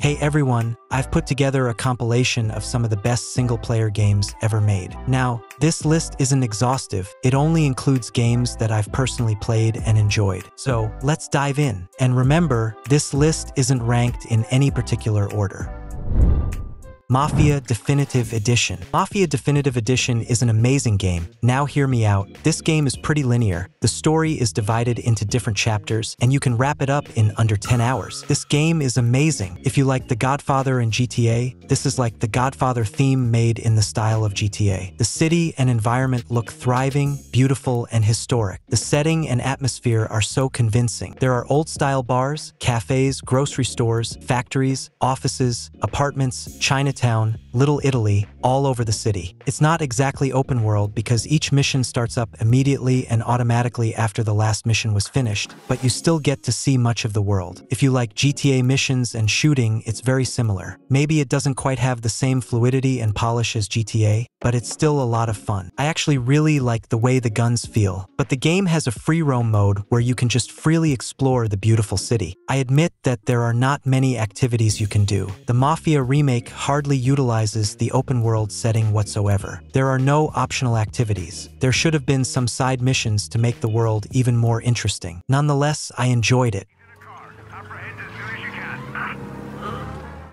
Hey everyone, I've put together a compilation of some of the best single-player games ever made. Now, this list isn't exhaustive, it only includes games that I've personally played and enjoyed. So, let's dive in. And remember, this list isn't ranked in any particular order. Mafia Definitive Edition. Mafia Definitive Edition is an amazing game. Now hear me out. This game is pretty linear. The story is divided into different chapters, and you can wrap it up in under 10 hours. This game is amazing. If you like The Godfather and GTA, this is like the Godfather theme made in the style of GTA. The city and environment look thriving, beautiful, and historic. The setting and atmosphere are so convincing. There are old-style bars, cafes, grocery stores, factories, offices, apartments, Chinatown, Town, Little Italy, all over the city. It's not exactly open world because each mission starts up immediately and automatically after the last mission was finished, but you still get to see much of the world. If you like GTA missions and shooting, it's very similar. Maybe it doesn't quite have the same fluidity and polish as GTA, but it's still a lot of fun. I actually really like the way the guns feel, but the game has a free roam mode where you can just freely explore the beautiful city. I admit that there are not many activities you can do. The Mafia remake hardly utilizes the open world setting whatsoever. There are no optional activities. There should have been some side missions to make the world even more interesting. Nonetheless, I enjoyed it.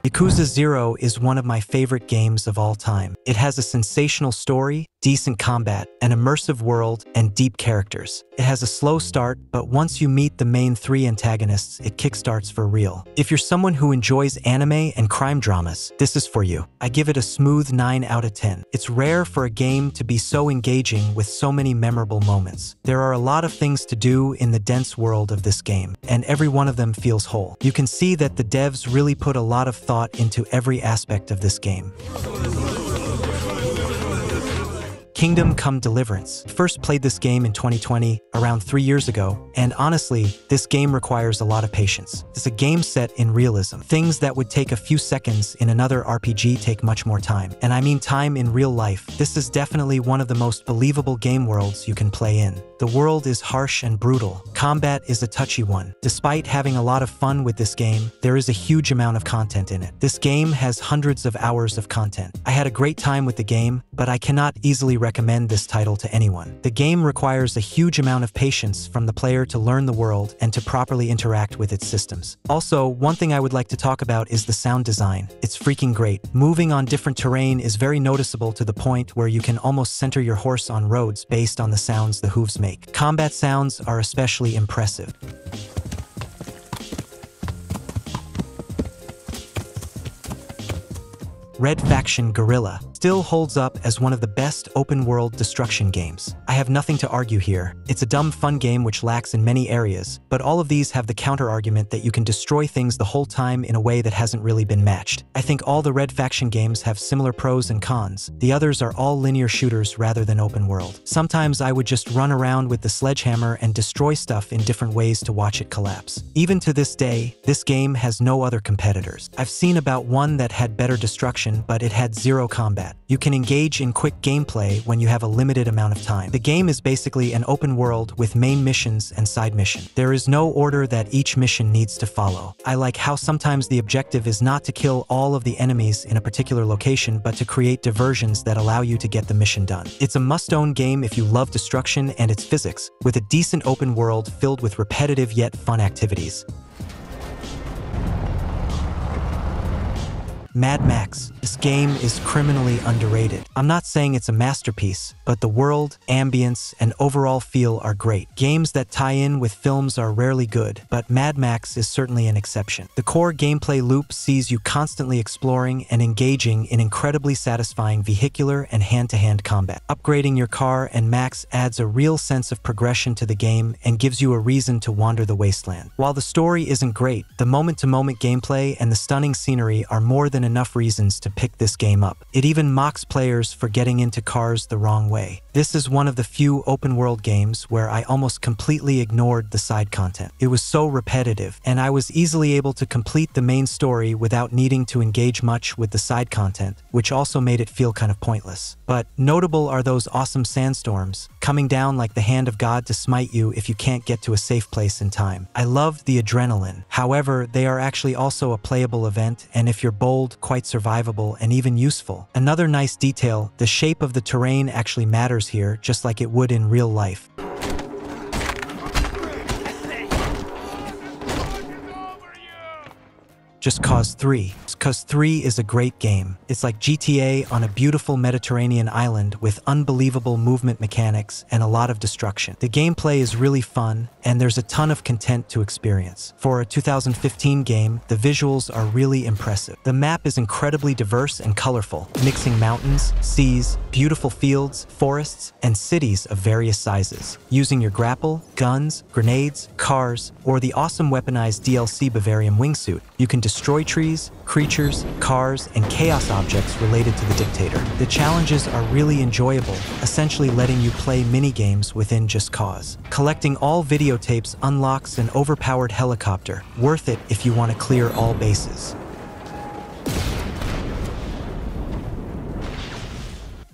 Yakuza 0 is one of my favorite games of all time. It has a sensational story, decent combat, an immersive world, and deep characters. It has a slow start, but once you meet the main three antagonists, it kickstarts for real. If you're someone who enjoys anime and crime dramas, this is for you. I give it a smooth 9 out of 10. It's rare for a game to be so engaging with so many memorable moments. There are a lot of things to do in the dense world of this game, and every one of them feels whole. You can see that the devs really put a lot of thought into every aspect of this game. Kingdom Come Deliverance. First played this game in 2020, around three years ago, and honestly, this game requires a lot of patience. It's a game set in realism. Things that would take a few seconds in another RPG take much more time. And I mean time in real life. This is definitely one of the most believable game worlds you can play in. The world is harsh and brutal. Combat is a touchy one. Despite having a lot of fun with this game, there is a huge amount of content in it. This game has hundreds of hours of content. I had a great time with the game, but I cannot easily this title to anyone. The game requires a huge amount of patience from the player to learn the world and to properly interact with its systems. Also, one thing I would like to talk about is the sound design. It's freaking great. Moving on different terrain is very noticeable to the point where you can almost center your horse on roads based on the sounds the hooves make. Combat sounds are especially impressive. Red Faction Guerrilla still holds up as one of the best open-world destruction games. I have nothing to argue here. It's a dumb fun game which lacks in many areas, but all of these have the counter-argument that you can destroy things the whole time in a way that hasn't really been matched. I think all the Red Faction games have similar pros and cons. The others are all linear shooters rather than open world. Sometimes I would just run around with the sledgehammer and destroy stuff in different ways to watch it collapse. Even to this day, this game has no other competitors. I've seen about one that had better destruction, but it had zero combat You can engage in quick gameplay when you have a limited amount of time. The game is basically an open world with main missions and side missions. There is no order that each mission needs to follow. I like how sometimes the objective is not to kill all of the enemies in a particular location, but to create diversions that allow you to get the mission done. It's a must-own game if you love destruction and its physics, with a decent open world filled with repetitive yet fun activities. Mad Max. This game is criminally underrated. I'm not saying it's a masterpiece, but the world, ambience, and overall feel are great. Games that tie in with films are rarely good, but Mad Max is certainly an exception. The core gameplay loop sees you constantly exploring and engaging in incredibly satisfying vehicular and hand-to-hand -hand combat. Upgrading your car and Max adds a real sense of progression to the game and gives you a reason to wander the wasteland. While the story isn't great, the moment-to-moment -moment gameplay and the stunning scenery are more than enough reasons to pick this game up. It even mocks players for getting into cars the wrong way. This is one of the few open world games where I almost completely ignored the side content. It was so repetitive, and I was easily able to complete the main story without needing to engage much with the side content, which also made it feel kind of pointless. But notable are those awesome sandstorms, coming down like the hand of God to smite you if you can't get to a safe place in time. I loved the adrenaline. However, they are actually also a playable event, and if you're bold, quite survivable and even useful. Another nice detail, the shape of the terrain actually matters here, just like it would in real life. Just Cause 3. Cause 3 is a great game. It's like GTA on a beautiful Mediterranean island with unbelievable movement mechanics and a lot of destruction. The gameplay is really fun, and there's a ton of content to experience. For a 2015 game, the visuals are really impressive. The map is incredibly diverse and colorful, mixing mountains, seas, beautiful fields, forests, and cities of various sizes. Using your grapple, guns, grenades, cars, or the awesome weaponized DLC Bavarium wingsuit, you can destroy trees, creatures, cars, and chaos objects related to the dictator. The challenges are really enjoyable, essentially letting you play mini-games within Just Cause. Collecting all videotapes unlocks an overpowered helicopter, worth it if you want to clear all bases.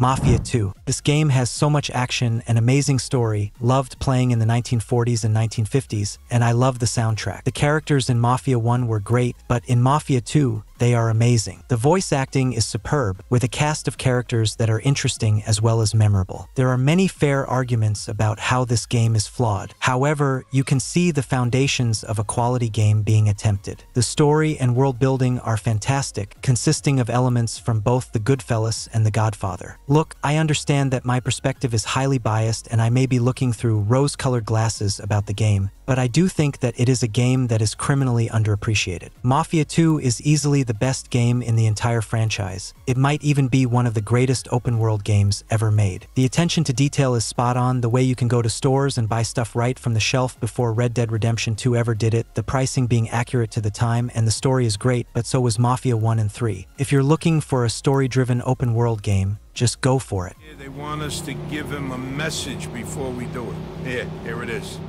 Mafia 2. This game has so much action and amazing story, loved playing in the 1940s and 1950s, and I love the soundtrack. The characters in Mafia 1 were great, but in Mafia 2, they are amazing. The voice acting is superb, with a cast of characters that are interesting as well as memorable. There are many fair arguments about how this game is flawed. However, you can see the foundations of a quality game being attempted. The story and world building are fantastic, consisting of elements from both The Goodfellas and The Godfather. Look, I understand that my perspective is highly biased and I may be looking through rose-colored glasses about the game, but I do think that it is a game that is criminally underappreciated. Mafia 2 is easily the best game in the entire franchise. It might even be one of the greatest open-world games ever made. The attention to detail is spot on, the way you can go to stores and buy stuff right from the shelf before Red Dead Redemption 2 ever did it, the pricing being accurate to the time, and the story is great, but so was Mafia 1 and 3. If you're looking for a story-driven open-world game, just go for it. They want us to give him a message before we do it. Here, here it is.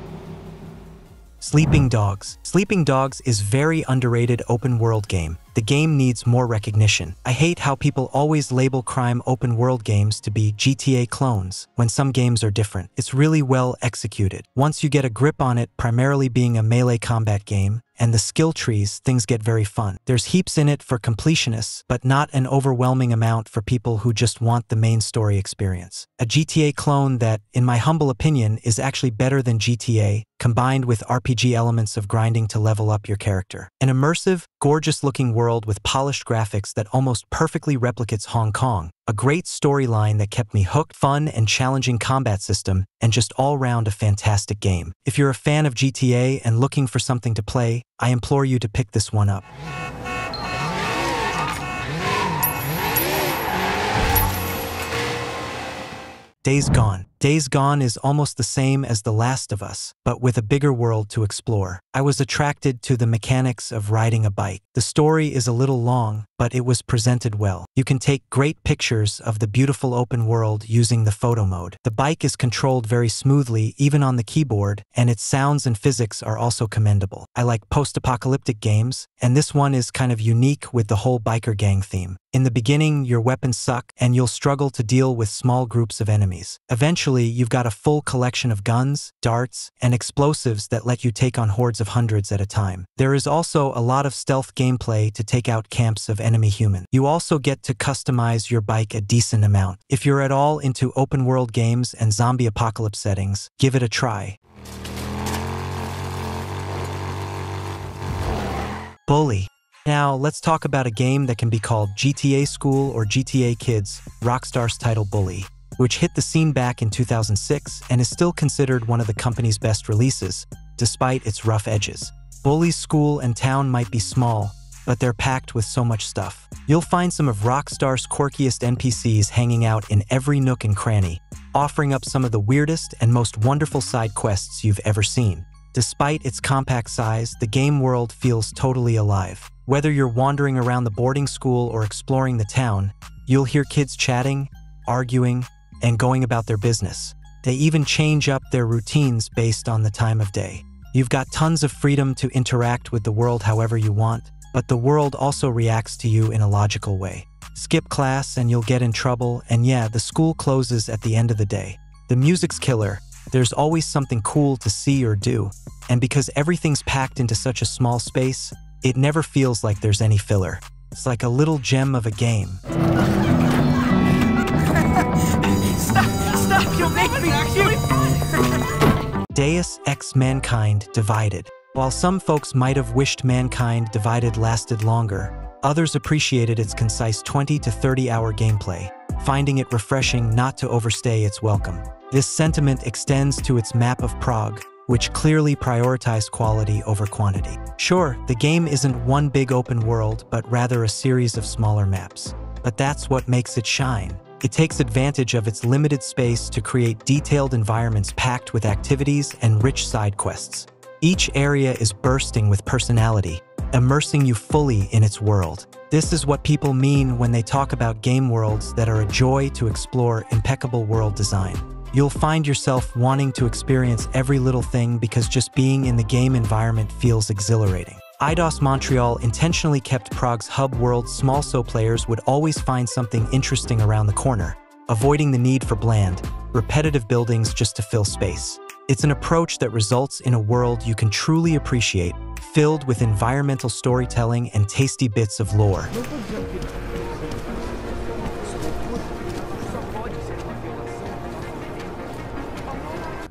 Sleeping Dogs. Sleeping Dogs is very underrated open world game. The game needs more recognition. I hate how people always label crime open world games to be GTA clones, when some games are different. It's really well executed. Once you get a grip on it primarily being a melee combat game, and the skill trees, things get very fun. There's heaps in it for completionists, but not an overwhelming amount for people who just want the main story experience. A GTA clone that, in my humble opinion, is actually better than GTA, combined with RPG elements of grinding to level up your character. An immersive, gorgeous-looking world with polished graphics that almost perfectly replicates Hong Kong, a great storyline that kept me hooked, fun and challenging combat system, and just all round a fantastic game. If you're a fan of GTA and looking for something to play, I implore you to pick this one up. Days Gone. Days Gone is almost the same as The Last of Us, but with a bigger world to explore. I was attracted to the mechanics of riding a bike. The story is a little long, but it was presented well. You can take great pictures of the beautiful open world using the photo mode. The bike is controlled very smoothly, even on the keyboard, and its sounds and physics are also commendable. I like post-apocalyptic games, and this one is kind of unique with the whole biker gang theme. In the beginning, your weapons suck, and you'll struggle to deal with small groups of enemies. Eventually, you've got a full collection of guns, darts, and explosives that let you take on hordes of hundreds at a time. There is also a lot of stealth gameplay to take out camps of enemy humans. You also get to customize your bike a decent amount. If you're at all into open world games and zombie apocalypse settings, give it a try. Bully. Now, let's talk about a game that can be called GTA School or GTA Kids, Rockstar's title Bully which hit the scene back in 2006 and is still considered one of the company's best releases, despite its rough edges. Bully's school and town might be small, but they're packed with so much stuff. You'll find some of Rockstar's quirkiest NPCs hanging out in every nook and cranny, offering up some of the weirdest and most wonderful side quests you've ever seen. Despite its compact size, the game world feels totally alive. Whether you're wandering around the boarding school or exploring the town, you'll hear kids chatting, arguing, and going about their business. They even change up their routines based on the time of day. You've got tons of freedom to interact with the world however you want, but the world also reacts to you in a logical way. Skip class and you'll get in trouble, and yeah, the school closes at the end of the day. The music's killer, there's always something cool to see or do, and because everything's packed into such a small space, it never feels like there's any filler. It's like a little gem of a game. Stop, stop, you'll make me Deus Ex Mankind Divided. While some folks might have wished Mankind Divided lasted longer, others appreciated its concise 20 to 30 hour gameplay, finding it refreshing not to overstay its welcome. This sentiment extends to its map of Prague, which clearly prioritized quality over quantity. Sure, the game isn't one big open world, but rather a series of smaller maps. But that's what makes it shine. It takes advantage of its limited space to create detailed environments packed with activities and rich side quests. Each area is bursting with personality, immersing you fully in its world. This is what people mean when they talk about game worlds that are a joy to explore impeccable world design. You'll find yourself wanting to experience every little thing because just being in the game environment feels exhilarating. Eidos Montreal intentionally kept Prague's hub world small so players would always find something interesting around the corner, avoiding the need for bland, repetitive buildings just to fill space. It's an approach that results in a world you can truly appreciate, filled with environmental storytelling and tasty bits of lore.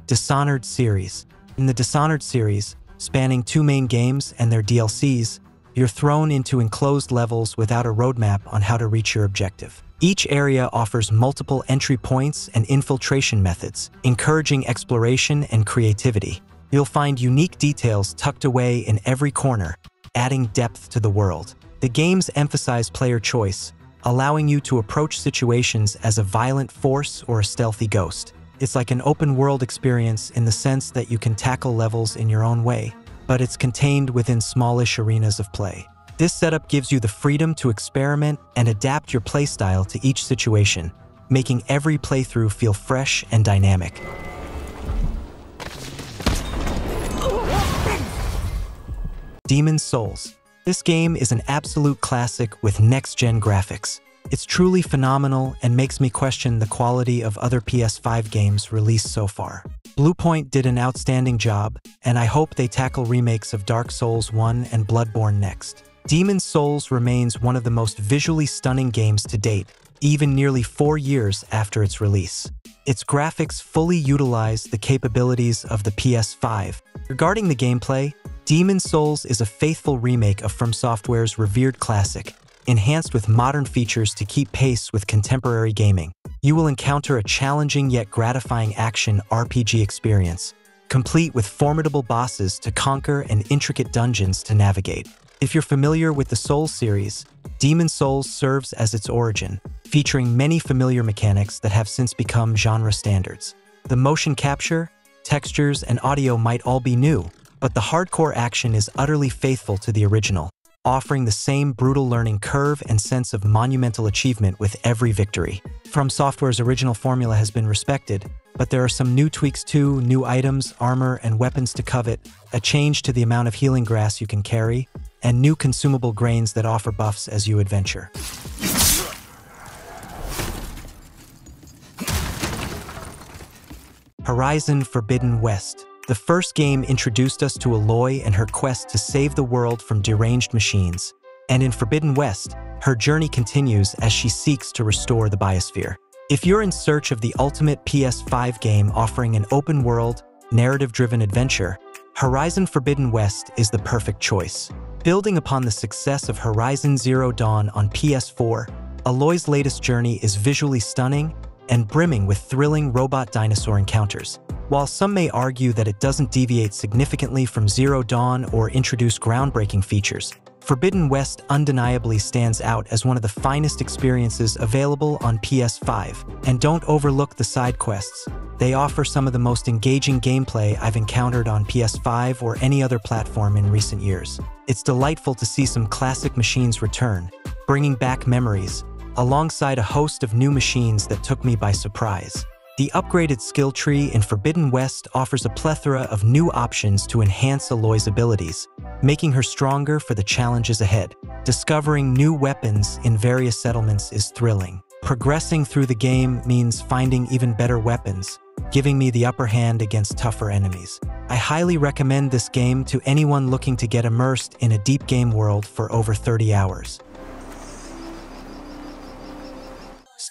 Dishonored series. In the Dishonored series, spanning two main games and their DLCs, you're thrown into enclosed levels without a roadmap on how to reach your objective. Each area offers multiple entry points and infiltration methods, encouraging exploration and creativity. You'll find unique details tucked away in every corner, adding depth to the world. The games emphasize player choice, allowing you to approach situations as a violent force or a stealthy ghost. It's like an open world experience in the sense that you can tackle levels in your own way, but it's contained within smallish arenas of play. This setup gives you the freedom to experiment and adapt your playstyle to each situation, making every playthrough feel fresh and dynamic. Demon's Souls. This game is an absolute classic with next-gen graphics. It's truly phenomenal and makes me question the quality of other PS5 games released so far. Bluepoint did an outstanding job, and I hope they tackle remakes of Dark Souls 1 and Bloodborne next. Demon's Souls remains one of the most visually stunning games to date, even nearly four years after its release. Its graphics fully utilize the capabilities of the PS5. Regarding the gameplay, Demon's Souls is a faithful remake of From Software's revered classic, enhanced with modern features to keep pace with contemporary gaming. You will encounter a challenging yet gratifying action RPG experience, complete with formidable bosses to conquer and intricate dungeons to navigate. If you're familiar with the Souls series, Demon Souls serves as its origin, featuring many familiar mechanics that have since become genre standards. The motion capture, textures, and audio might all be new, but the hardcore action is utterly faithful to the original, offering the same brutal learning curve and sense of monumental achievement with every victory. From Software's original formula has been respected, but there are some new tweaks too, new items, armor, and weapons to covet, a change to the amount of healing grass you can carry, and new consumable grains that offer buffs as you adventure. Horizon Forbidden West the first game introduced us to Aloy and her quest to save the world from deranged machines. And in Forbidden West, her journey continues as she seeks to restore the biosphere. If you're in search of the ultimate PS5 game offering an open world, narrative driven adventure, Horizon Forbidden West is the perfect choice. Building upon the success of Horizon Zero Dawn on PS4, Aloy's latest journey is visually stunning and brimming with thrilling robot dinosaur encounters. While some may argue that it doesn't deviate significantly from Zero Dawn or introduce groundbreaking features, Forbidden West undeniably stands out as one of the finest experiences available on PS5. And don't overlook the side quests. They offer some of the most engaging gameplay I've encountered on PS5 or any other platform in recent years. It's delightful to see some classic machines return, bringing back memories, alongside a host of new machines that took me by surprise. The upgraded skill tree in Forbidden West offers a plethora of new options to enhance Aloy's abilities, making her stronger for the challenges ahead. Discovering new weapons in various settlements is thrilling. Progressing through the game means finding even better weapons, giving me the upper hand against tougher enemies. I highly recommend this game to anyone looking to get immersed in a deep game world for over 30 hours.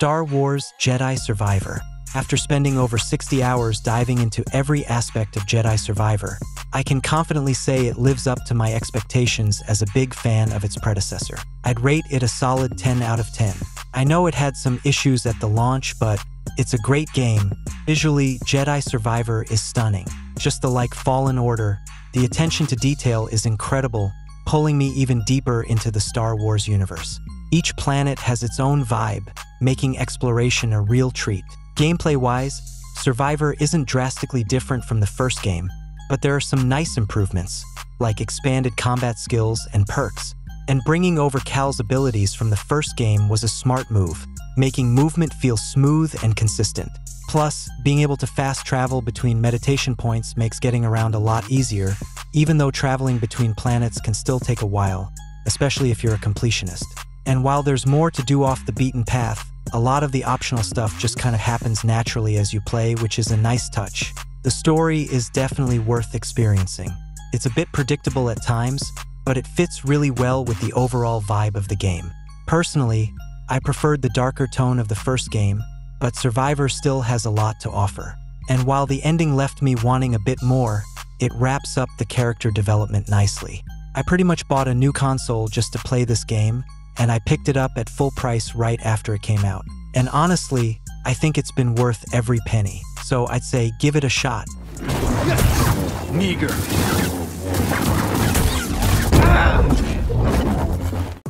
Star Wars Jedi Survivor after spending over 60 hours diving into every aspect of Jedi Survivor, I can confidently say it lives up to my expectations as a big fan of its predecessor. I'd rate it a solid 10 out of 10. I know it had some issues at the launch, but it's a great game. Visually, Jedi Survivor is stunning. Just the like Fallen Order, the attention to detail is incredible, pulling me even deeper into the Star Wars universe. Each planet has its own vibe, making exploration a real treat. Gameplay-wise, Survivor isn't drastically different from the first game, but there are some nice improvements, like expanded combat skills and perks. And bringing over Cal's abilities from the first game was a smart move, making movement feel smooth and consistent. Plus, being able to fast travel between meditation points makes getting around a lot easier, even though traveling between planets can still take a while, especially if you're a completionist. And while there's more to do off the beaten path, a lot of the optional stuff just kind of happens naturally as you play, which is a nice touch. The story is definitely worth experiencing. It's a bit predictable at times, but it fits really well with the overall vibe of the game. Personally, I preferred the darker tone of the first game, but Survivor still has a lot to offer. And while the ending left me wanting a bit more, it wraps up the character development nicely. I pretty much bought a new console just to play this game, and I picked it up at full price right after it came out. And honestly, I think it's been worth every penny. So I'd say give it a shot. Meager.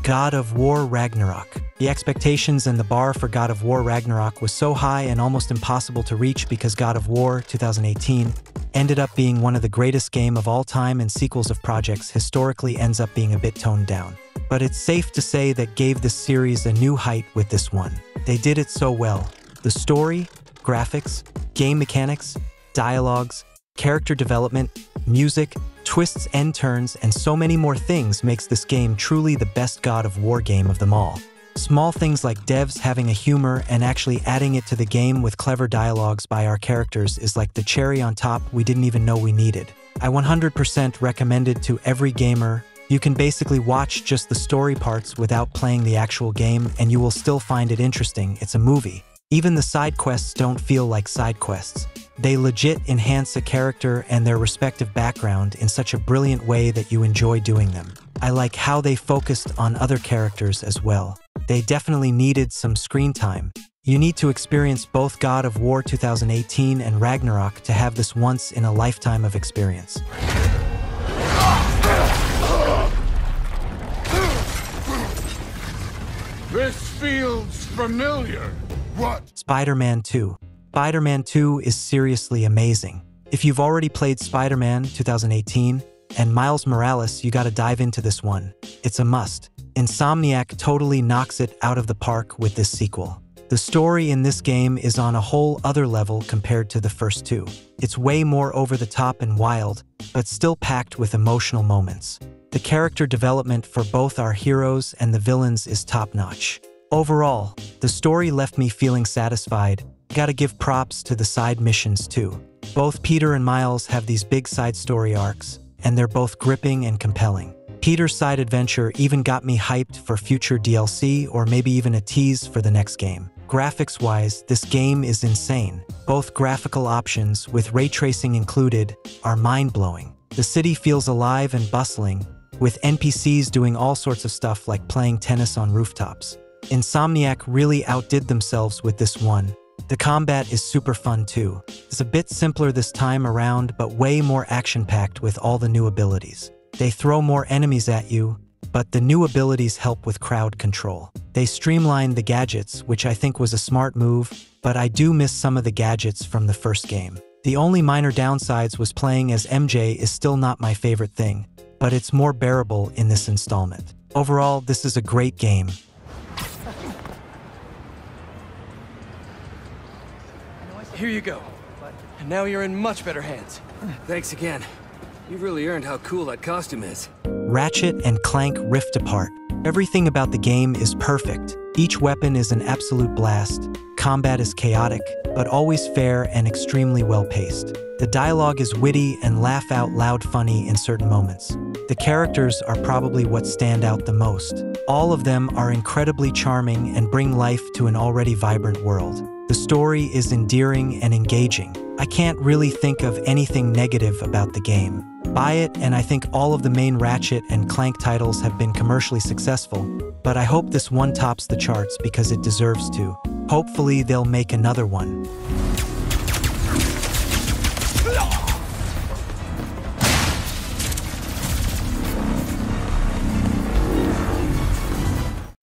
God of War Ragnarok. The expectations and the bar for God of War Ragnarok was so high and almost impossible to reach because God of War 2018 ended up being one of the greatest game of all time and sequels of projects historically ends up being a bit toned down but it's safe to say that gave the series a new height with this one. They did it so well. The story, graphics, game mechanics, dialogues, character development, music, twists and turns, and so many more things makes this game truly the best God of War game of them all. Small things like devs having a humor and actually adding it to the game with clever dialogues by our characters is like the cherry on top we didn't even know we needed. I 100% recommend it to every gamer, you can basically watch just the story parts without playing the actual game and you will still find it interesting. It's a movie. Even the side quests don't feel like side quests. They legit enhance a character and their respective background in such a brilliant way that you enjoy doing them. I like how they focused on other characters as well. They definitely needed some screen time. You need to experience both God of War 2018 and Ragnarok to have this once in a lifetime of experience. This feels familiar. What? Spider-Man 2. Spider-Man 2 is seriously amazing. If you've already played Spider-Man 2018 and Miles Morales, you gotta dive into this one. It's a must. Insomniac totally knocks it out of the park with this sequel. The story in this game is on a whole other level compared to the first two. It's way more over the top and wild, but still packed with emotional moments. The character development for both our heroes and the villains is top-notch. Overall, the story left me feeling satisfied. Gotta give props to the side missions too. Both Peter and Miles have these big side story arcs, and they're both gripping and compelling. Peter's side adventure even got me hyped for future DLC or maybe even a tease for the next game. Graphics-wise, this game is insane. Both graphical options, with ray tracing included, are mind-blowing. The city feels alive and bustling, with NPCs doing all sorts of stuff like playing tennis on rooftops. Insomniac really outdid themselves with this one. The combat is super fun too. It's a bit simpler this time around, but way more action-packed with all the new abilities. They throw more enemies at you, but the new abilities help with crowd control. They streamlined the gadgets, which I think was a smart move, but I do miss some of the gadgets from the first game. The only minor downsides was playing as MJ is still not my favorite thing, but it's more bearable in this installment. Overall, this is a great game. Here you go. And now you're in much better hands. Thanks again. You've really earned how cool that costume is. Ratchet and Clank Rift Apart. Everything about the game is perfect. Each weapon is an absolute blast. combat is chaotic, but always fair and extremely well paced. The dialogue is witty and laugh out loud funny in certain moments. The characters are probably what stand out the most. All of them are incredibly charming and bring life to an already vibrant world. The story is endearing and engaging. I can't really think of anything negative about the game. Buy it, and I think all of the main Ratchet and Clank titles have been commercially successful, but I hope this one tops the charts because it deserves to. Hopefully, they'll make another one.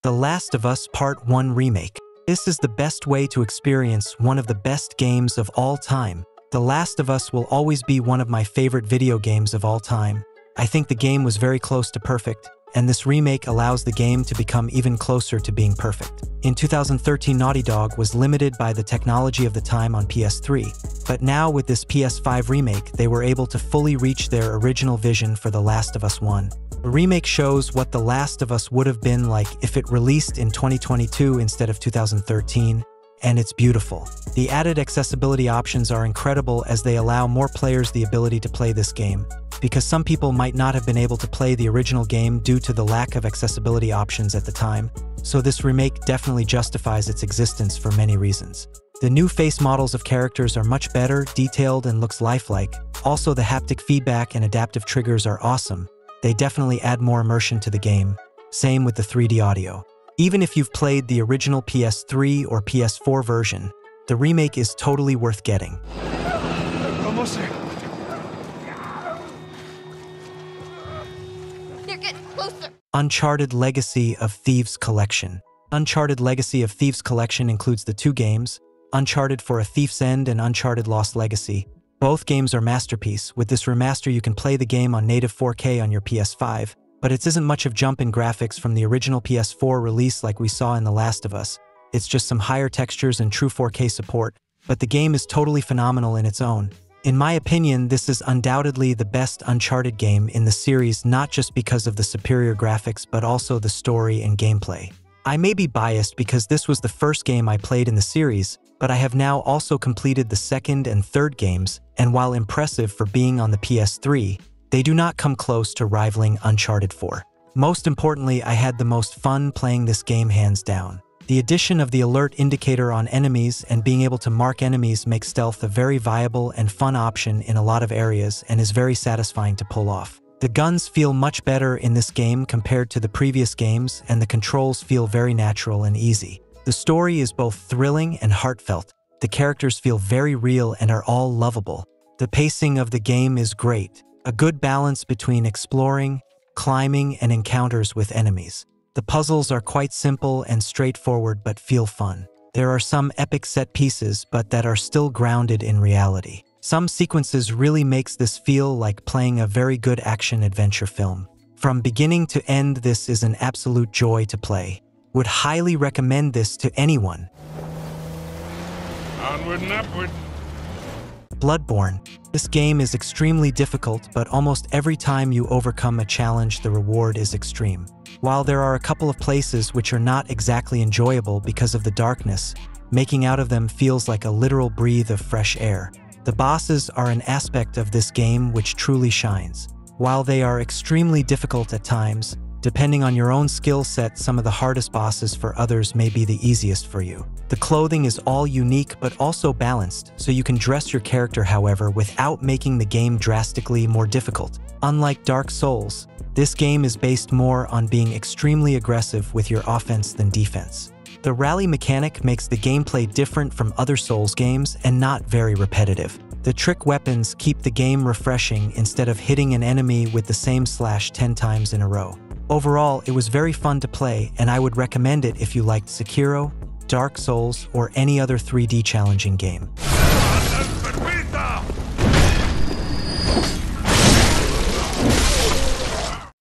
The Last of Us Part 1 Remake. This is the best way to experience one of the best games of all time. The Last of Us will always be one of my favorite video games of all time. I think the game was very close to perfect, and this remake allows the game to become even closer to being perfect. In 2013, Naughty Dog was limited by the technology of the time on PS3, but now with this PS5 remake, they were able to fully reach their original vision for The Last of Us 1. The remake shows what The Last of Us would have been like if it released in 2022 instead of 2013, and it's beautiful. The added accessibility options are incredible as they allow more players the ability to play this game, because some people might not have been able to play the original game due to the lack of accessibility options at the time, so this remake definitely justifies its existence for many reasons. The new face models of characters are much better, detailed, and looks lifelike. Also, the haptic feedback and adaptive triggers are awesome, they definitely add more immersion to the game. Same with the 3D audio. Even if you've played the original PS3 or PS4 version, the remake is totally worth getting. Almost there. They're getting closer. Uncharted Legacy of Thieves Collection. Uncharted Legacy of Thieves Collection includes the two games, Uncharted 4 A Thief's End and Uncharted Lost Legacy, both games are masterpiece. With this remaster, you can play the game on native 4K on your PS5, but it isn't much of a jump in graphics from the original PS4 release like we saw in The Last of Us. It's just some higher textures and true 4K support, but the game is totally phenomenal in its own. In my opinion, this is undoubtedly the best Uncharted game in the series not just because of the superior graphics but also the story and gameplay. I may be biased because this was the first game I played in the series, but I have now also completed the second and third games, and while impressive for being on the PS3, they do not come close to rivaling Uncharted 4. Most importantly, I had the most fun playing this game hands down. The addition of the alert indicator on enemies and being able to mark enemies makes stealth a very viable and fun option in a lot of areas and is very satisfying to pull off. The guns feel much better in this game compared to the previous games and the controls feel very natural and easy. The story is both thrilling and heartfelt. The characters feel very real and are all lovable. The pacing of the game is great, a good balance between exploring, climbing, and encounters with enemies. The puzzles are quite simple and straightforward but feel fun. There are some epic set pieces but that are still grounded in reality. Some sequences really makes this feel like playing a very good action-adventure film. From beginning to end this is an absolute joy to play. Would highly recommend this to anyone. Onward and upward. Bloodborne. This game is extremely difficult, but almost every time you overcome a challenge, the reward is extreme. While there are a couple of places which are not exactly enjoyable because of the darkness, making out of them feels like a literal breathe of fresh air. The bosses are an aspect of this game which truly shines. While they are extremely difficult at times, Depending on your own skill set, some of the hardest bosses for others may be the easiest for you. The clothing is all unique but also balanced, so you can dress your character however without making the game drastically more difficult. Unlike Dark Souls, this game is based more on being extremely aggressive with your offense than defense. The rally mechanic makes the gameplay different from other Souls games and not very repetitive. The trick weapons keep the game refreshing instead of hitting an enemy with the same slash 10 times in a row. Overall, it was very fun to play, and I would recommend it if you liked Sekiro, Dark Souls, or any other 3D challenging game.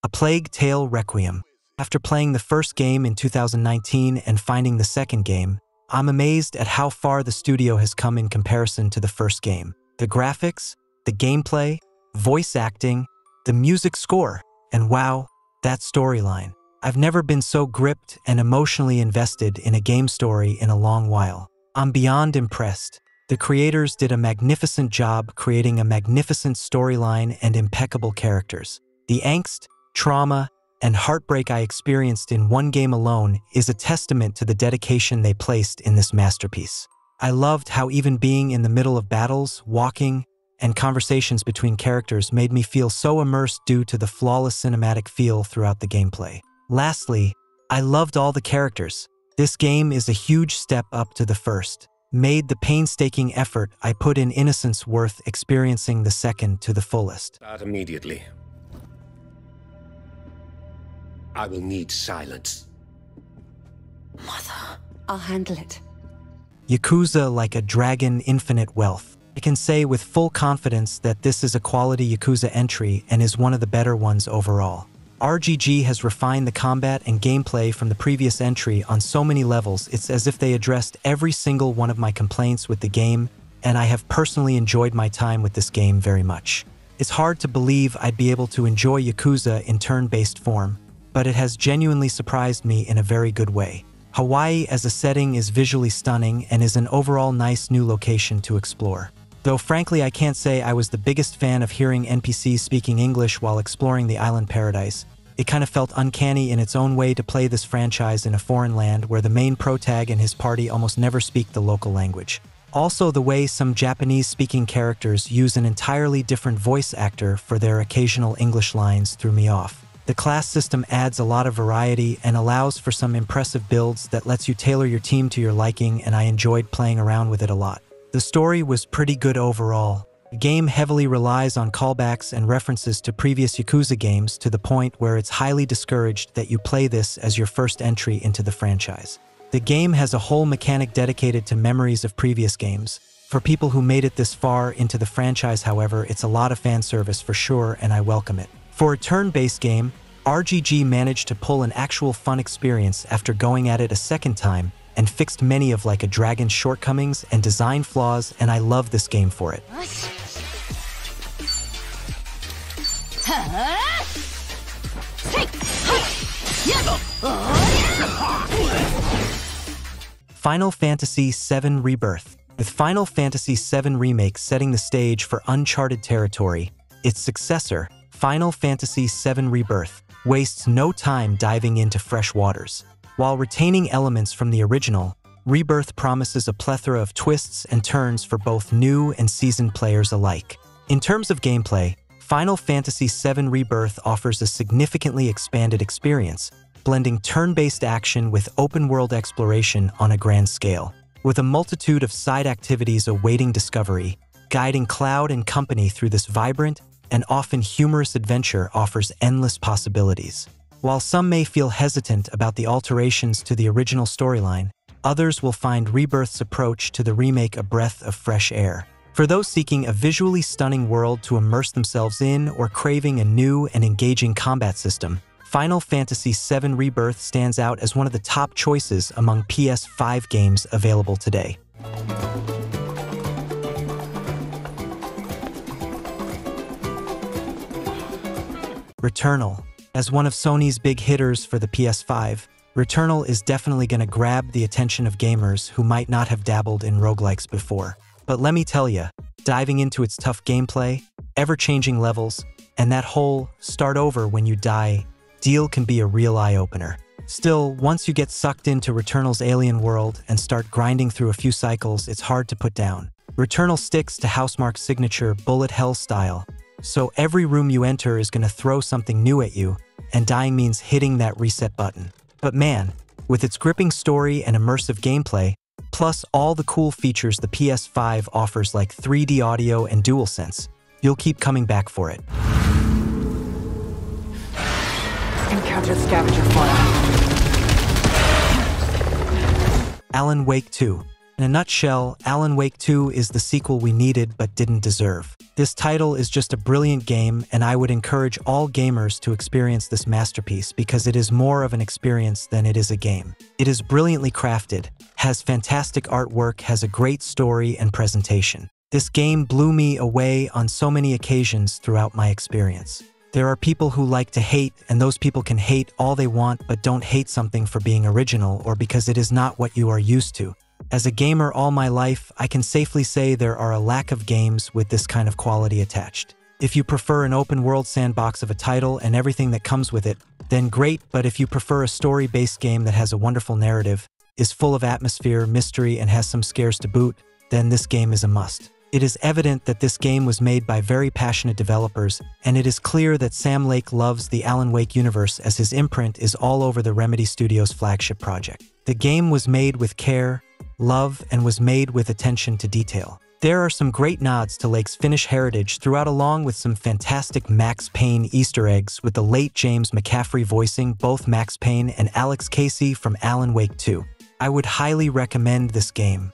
A Plague Tale Requiem. After playing the first game in 2019 and finding the second game, I'm amazed at how far the studio has come in comparison to the first game. The graphics, the gameplay, voice acting, the music score, and wow, that storyline. I've never been so gripped and emotionally invested in a game story in a long while. I'm beyond impressed. The creators did a magnificent job creating a magnificent storyline and impeccable characters. The angst, trauma, and heartbreak I experienced in one game alone is a testament to the dedication they placed in this masterpiece. I loved how even being in the middle of battles, walking, and conversations between characters made me feel so immersed due to the flawless cinematic feel throughout the gameplay. Lastly, I loved all the characters. This game is a huge step up to the first, made the painstaking effort I put in Innocence worth experiencing the second to the fullest. Start immediately. I will need silence. Mother, I'll handle it. Yakuza like a dragon infinite wealth. I can say with full confidence that this is a quality Yakuza entry and is one of the better ones overall. RGG has refined the combat and gameplay from the previous entry on so many levels, it's as if they addressed every single one of my complaints with the game, and I have personally enjoyed my time with this game very much. It's hard to believe I'd be able to enjoy Yakuza in turn-based form, but it has genuinely surprised me in a very good way. Hawaii as a setting is visually stunning and is an overall nice new location to explore. Though frankly I can't say I was the biggest fan of hearing NPCs speaking English while exploring the island paradise, it kind of felt uncanny in its own way to play this franchise in a foreign land where the main protag and his party almost never speak the local language. Also, the way some Japanese-speaking characters use an entirely different voice actor for their occasional English lines threw me off. The class system adds a lot of variety and allows for some impressive builds that lets you tailor your team to your liking and I enjoyed playing around with it a lot. The story was pretty good overall. The game heavily relies on callbacks and references to previous Yakuza games to the point where it's highly discouraged that you play this as your first entry into the franchise. The game has a whole mechanic dedicated to memories of previous games. For people who made it this far into the franchise, however, it's a lot of fan service for sure and I welcome it. For a turn-based game, RGG managed to pull an actual fun experience after going at it a second time and fixed many of Like a Dragon's shortcomings and design flaws, and I love this game for it. Final Fantasy VII Rebirth With Final Fantasy VII Remake setting the stage for uncharted territory, its successor, Final Fantasy VII Rebirth wastes no time diving into fresh waters. While retaining elements from the original, Rebirth promises a plethora of twists and turns for both new and seasoned players alike. In terms of gameplay, Final Fantasy VII Rebirth offers a significantly expanded experience, blending turn-based action with open-world exploration on a grand scale. With a multitude of side activities awaiting discovery, guiding Cloud and company through this vibrant, and often humorous adventure offers endless possibilities. While some may feel hesitant about the alterations to the original storyline, others will find Rebirth's approach to the remake a breath of fresh air. For those seeking a visually stunning world to immerse themselves in or craving a new and engaging combat system, Final Fantasy VII Rebirth stands out as one of the top choices among PS5 games available today. Returnal. As one of Sony's big hitters for the PS5, Returnal is definitely going to grab the attention of gamers who might not have dabbled in roguelikes before. But let me tell you, diving into its tough gameplay, ever-changing levels, and that whole start over when you die deal can be a real eye-opener. Still, once you get sucked into Returnal's alien world and start grinding through a few cycles, it's hard to put down. Returnal sticks to Housemarque's signature bullet hell style, so every room you enter is going to throw something new at you, and dying means hitting that reset button. But man, with its gripping story and immersive gameplay, plus all the cool features the PS5 offers like 3D audio and DualSense, you'll keep coming back for it. Encountered scavenger fauna. Alan Wake 2 in a nutshell, Alan Wake 2 is the sequel we needed but didn't deserve. This title is just a brilliant game, and I would encourage all gamers to experience this masterpiece because it is more of an experience than it is a game. It is brilliantly crafted, has fantastic artwork, has a great story and presentation. This game blew me away on so many occasions throughout my experience. There are people who like to hate, and those people can hate all they want but don't hate something for being original or because it is not what you are used to. As a gamer all my life, I can safely say there are a lack of games with this kind of quality attached. If you prefer an open world sandbox of a title and everything that comes with it, then great, but if you prefer a story based game that has a wonderful narrative, is full of atmosphere, mystery, and has some scares to boot, then this game is a must. It is evident that this game was made by very passionate developers, and it is clear that Sam Lake loves the Alan Wake universe as his imprint is all over the Remedy Studios' flagship project. The game was made with care, love, and was made with attention to detail. There are some great nods to Lake's Finnish heritage throughout along with some fantastic Max Payne Easter eggs with the late James McCaffrey voicing both Max Payne and Alex Casey from Alan Wake 2. I would highly recommend this game.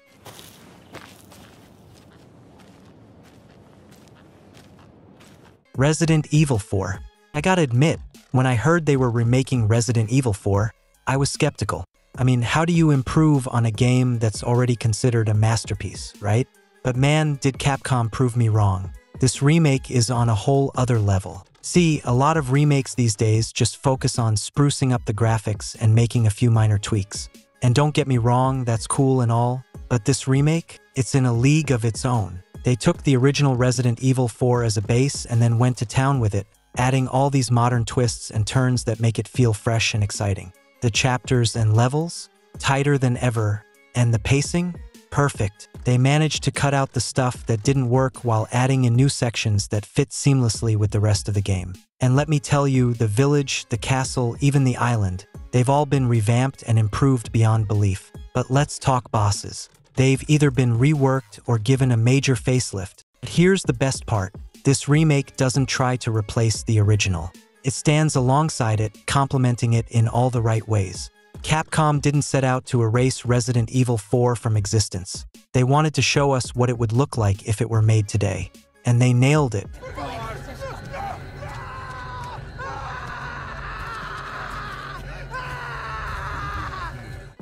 Resident Evil 4. I gotta admit, when I heard they were remaking Resident Evil 4, I was skeptical. I mean, how do you improve on a game that's already considered a masterpiece, right? But man, did Capcom prove me wrong. This remake is on a whole other level. See, a lot of remakes these days just focus on sprucing up the graphics and making a few minor tweaks. And don't get me wrong, that's cool and all, but this remake, it's in a league of its own. They took the original Resident Evil 4 as a base and then went to town with it, adding all these modern twists and turns that make it feel fresh and exciting. The chapters and levels? Tighter than ever. And the pacing? Perfect. They managed to cut out the stuff that didn't work while adding in new sections that fit seamlessly with the rest of the game. And let me tell you, the village, the castle, even the island, they've all been revamped and improved beyond belief. But let's talk bosses. They've either been reworked or given a major facelift. But here's the best part. This remake doesn't try to replace the original. It stands alongside it, complementing it in all the right ways. Capcom didn't set out to erase Resident Evil 4 from existence. They wanted to show us what it would look like if it were made today. And they nailed it.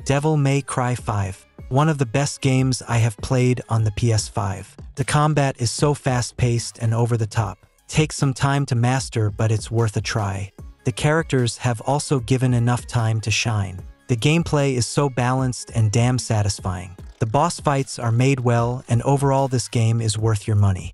Devil May Cry 5 one of the best games I have played on the PS5. The combat is so fast-paced and over the top. Takes some time to master, but it's worth a try. The characters have also given enough time to shine. The gameplay is so balanced and damn satisfying. The boss fights are made well, and overall this game is worth your money.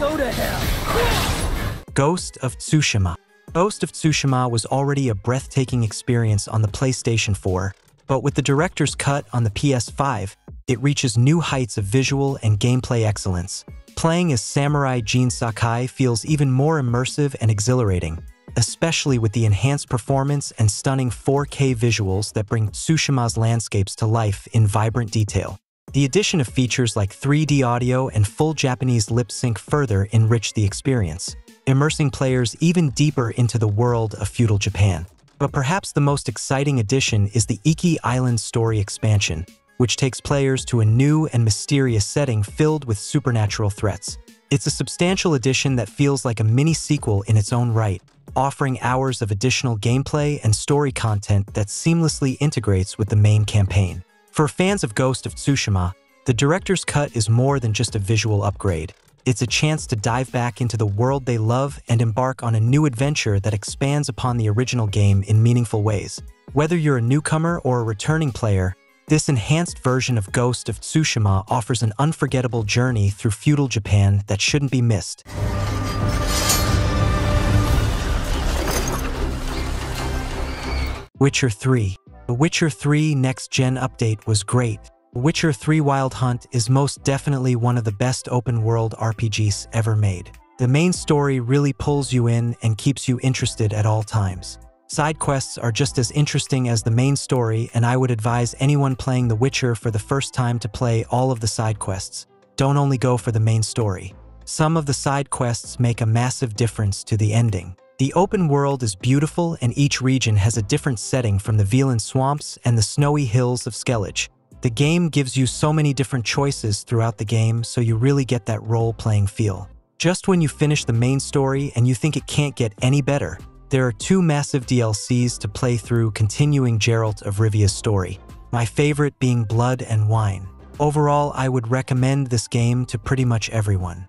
Go to hell! Ghost of Tsushima Ghost of Tsushima was already a breathtaking experience on the PlayStation 4, but with the director's cut on the PS5, it reaches new heights of visual and gameplay excellence. Playing as Samurai Jin Sakai feels even more immersive and exhilarating, especially with the enhanced performance and stunning 4K visuals that bring Tsushima's landscapes to life in vibrant detail. The addition of features like 3D audio and full Japanese lip sync further enrich the experience immersing players even deeper into the world of feudal Japan. But perhaps the most exciting addition is the Iki Island story expansion, which takes players to a new and mysterious setting filled with supernatural threats. It's a substantial addition that feels like a mini-sequel in its own right, offering hours of additional gameplay and story content that seamlessly integrates with the main campaign. For fans of Ghost of Tsushima, the director's cut is more than just a visual upgrade. It's a chance to dive back into the world they love and embark on a new adventure that expands upon the original game in meaningful ways. Whether you're a newcomer or a returning player, this enhanced version of Ghost of Tsushima offers an unforgettable journey through feudal Japan that shouldn't be missed. Witcher 3 The Witcher 3 Next Gen update was great, Witcher 3 Wild Hunt is most definitely one of the best open-world RPGs ever made. The main story really pulls you in and keeps you interested at all times. Side quests are just as interesting as the main story, and I would advise anyone playing The Witcher for the first time to play all of the side quests. Don't only go for the main story. Some of the side quests make a massive difference to the ending. The open world is beautiful and each region has a different setting from the Velen swamps and the snowy hills of Skellige. The game gives you so many different choices throughout the game, so you really get that role-playing feel. Just when you finish the main story and you think it can't get any better, there are two massive DLCs to play through continuing Geralt of Rivia's story, my favorite being Blood and Wine. Overall, I would recommend this game to pretty much everyone.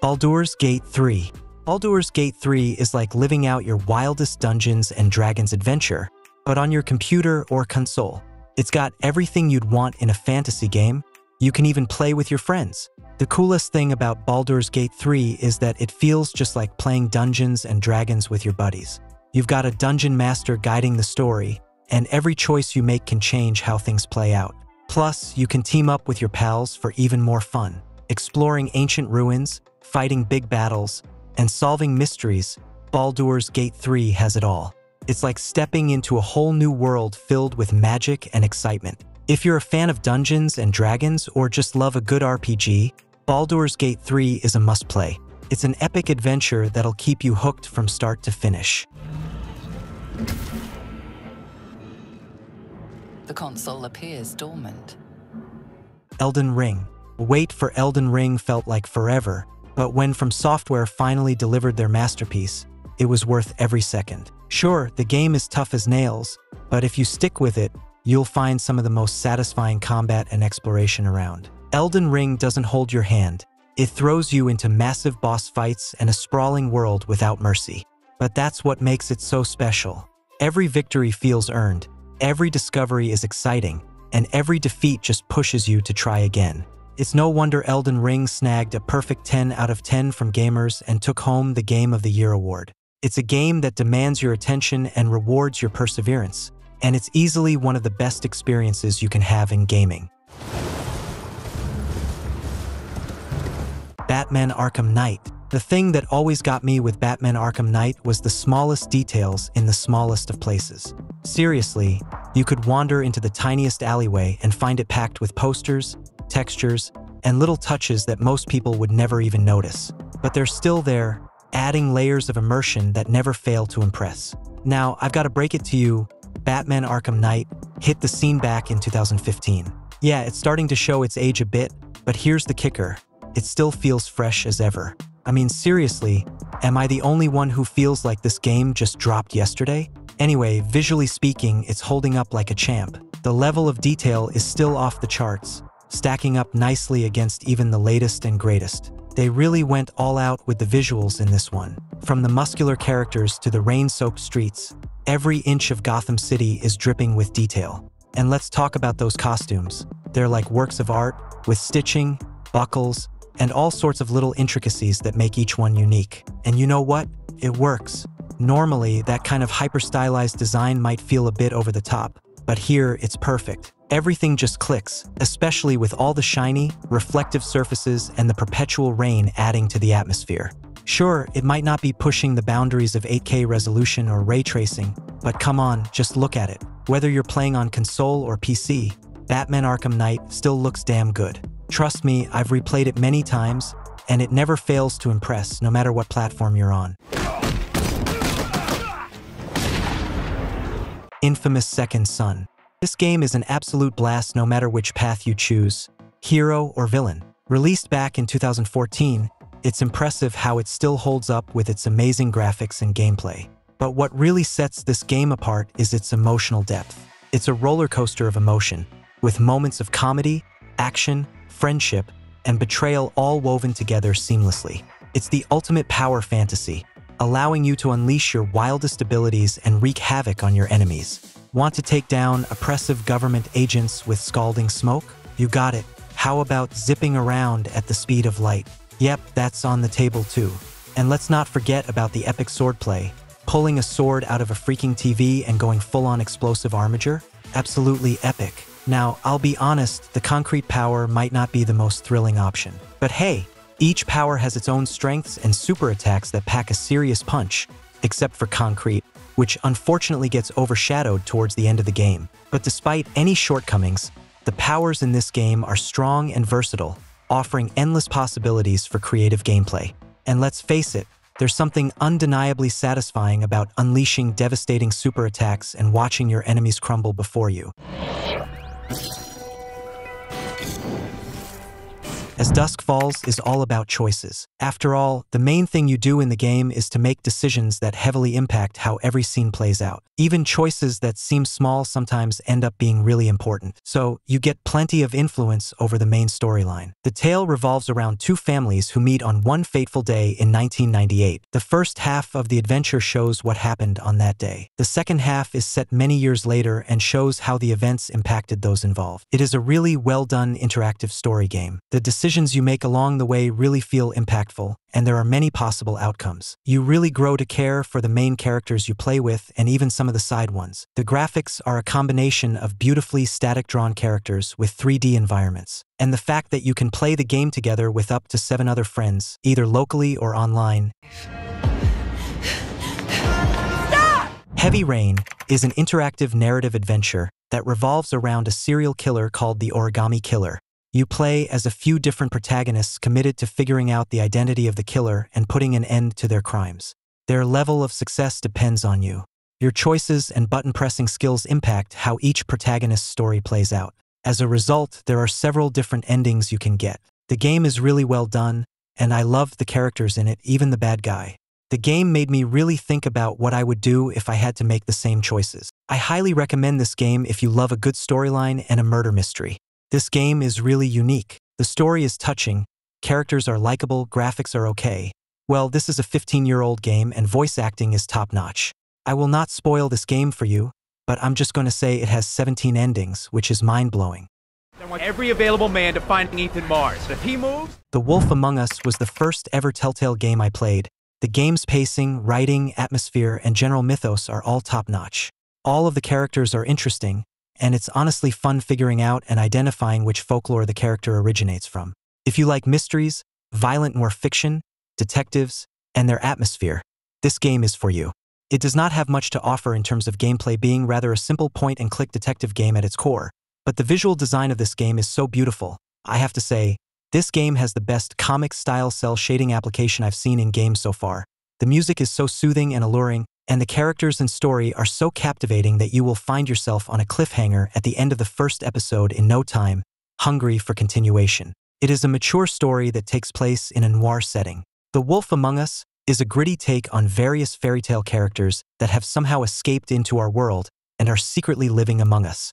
Baldur's Gate 3 Baldur's Gate 3 is like living out your wildest Dungeons and Dragons adventure, but on your computer or console. It's got everything you'd want in a fantasy game. You can even play with your friends. The coolest thing about Baldur's Gate 3 is that it feels just like playing Dungeons and Dragons with your buddies. You've got a dungeon master guiding the story, and every choice you make can change how things play out. Plus, you can team up with your pals for even more fun, exploring ancient ruins, fighting big battles, and solving mysteries, Baldur's Gate 3 has it all. It's like stepping into a whole new world filled with magic and excitement. If you're a fan of Dungeons and Dragons or just love a good RPG, Baldur's Gate 3 is a must-play. It's an epic adventure that'll keep you hooked from start to finish. The console appears dormant. Elden Ring. Wait for Elden Ring felt like forever, but when From Software finally delivered their masterpiece, it was worth every second. Sure, the game is tough as nails, but if you stick with it, you'll find some of the most satisfying combat and exploration around. Elden Ring doesn't hold your hand. It throws you into massive boss fights and a sprawling world without mercy. But that's what makes it so special. Every victory feels earned, every discovery is exciting, and every defeat just pushes you to try again. It's no wonder Elden Ring snagged a perfect 10 out of 10 from gamers and took home the Game of the Year award. It's a game that demands your attention and rewards your perseverance, and it's easily one of the best experiences you can have in gaming. Batman Arkham Knight. The thing that always got me with Batman Arkham Knight was the smallest details in the smallest of places. Seriously, you could wander into the tiniest alleyway and find it packed with posters, textures, and little touches that most people would never even notice. But they're still there, adding layers of immersion that never fail to impress. Now, I've got to break it to you, Batman Arkham Knight hit the scene back in 2015. Yeah, it's starting to show its age a bit, but here's the kicker. It still feels fresh as ever. I mean, seriously, am I the only one who feels like this game just dropped yesterday? Anyway, visually speaking, it's holding up like a champ. The level of detail is still off the charts, stacking up nicely against even the latest and greatest. They really went all out with the visuals in this one. From the muscular characters to the rain-soaked streets, every inch of Gotham City is dripping with detail. And let's talk about those costumes. They're like works of art, with stitching, buckles, and all sorts of little intricacies that make each one unique. And you know what? It works. Normally, that kind of hyper-stylized design might feel a bit over the top, but here it's perfect. Everything just clicks, especially with all the shiny, reflective surfaces and the perpetual rain adding to the atmosphere. Sure, it might not be pushing the boundaries of 8K resolution or ray tracing, but come on, just look at it. Whether you're playing on console or PC, Batman Arkham Knight still looks damn good. Trust me, I've replayed it many times, and it never fails to impress no matter what platform you're on. Infamous Second Son. This game is an absolute blast no matter which path you choose, hero or villain. Released back in 2014, it's impressive how it still holds up with its amazing graphics and gameplay. But what really sets this game apart is its emotional depth. It's a roller coaster of emotion, with moments of comedy, action, friendship, and betrayal all woven together seamlessly. It's the ultimate power fantasy, allowing you to unleash your wildest abilities and wreak havoc on your enemies. Want to take down oppressive government agents with scalding smoke? You got it. How about zipping around at the speed of light? Yep, that's on the table too. And let's not forget about the epic swordplay. Pulling a sword out of a freaking TV and going full-on explosive armature? Absolutely epic. Now, I'll be honest, the concrete power might not be the most thrilling option. But hey, each power has its own strengths and super attacks that pack a serious punch, except for concrete, which unfortunately gets overshadowed towards the end of the game. But despite any shortcomings, the powers in this game are strong and versatile, offering endless possibilities for creative gameplay. And let's face it, there's something undeniably satisfying about unleashing devastating super attacks and watching your enemies crumble before you. As Dusk Falls is all about choices. After all, the main thing you do in the game is to make decisions that heavily impact how every scene plays out. Even choices that seem small sometimes end up being really important. So, you get plenty of influence over the main storyline. The tale revolves around two families who meet on one fateful day in 1998. The first half of the adventure shows what happened on that day. The second half is set many years later and shows how the events impacted those involved. It is a really well done interactive story game. The decisions you make along the way really feel impactful, and there are many possible outcomes. You really grow to care for the main characters you play with and even some of the side ones. The graphics are a combination of beautifully static drawn characters with 3D environments. And the fact that you can play the game together with up to seven other friends, either locally or online. Heavy Rain is an interactive narrative adventure that revolves around a serial killer called the Origami Killer. You play as a few different protagonists committed to figuring out the identity of the killer and putting an end to their crimes. Their level of success depends on you. Your choices and button pressing skills impact how each protagonist's story plays out. As a result, there are several different endings you can get. The game is really well done, and I loved the characters in it, even the bad guy. The game made me really think about what I would do if I had to make the same choices. I highly recommend this game if you love a good storyline and a murder mystery. This game is really unique. The story is touching, characters are likable, graphics are okay. Well, this is a 15-year-old game and voice acting is top-notch. I will not spoil this game for you, but I'm just going to say it has 17 endings, which is mind-blowing. I want every available man to find Ethan Mars. If he moves, The Wolf Among Us was the first ever Telltale game I played. The game's pacing, writing, atmosphere, and general mythos are all top-notch. All of the characters are interesting, and it's honestly fun figuring out and identifying which folklore the character originates from. If you like mysteries, violent noir fiction, detectives, and their atmosphere, this game is for you. It does not have much to offer in terms of gameplay being rather a simple point-and-click detective game at its core, but the visual design of this game is so beautiful, I have to say, this game has the best comic-style cell shading application I've seen in games so far. The music is so soothing and alluring, and the characters and story are so captivating that you will find yourself on a cliffhanger at the end of the first episode in no time, hungry for continuation. It is a mature story that takes place in a noir setting. The Wolf Among Us is a gritty take on various fairy tale characters that have somehow escaped into our world and are secretly living among us.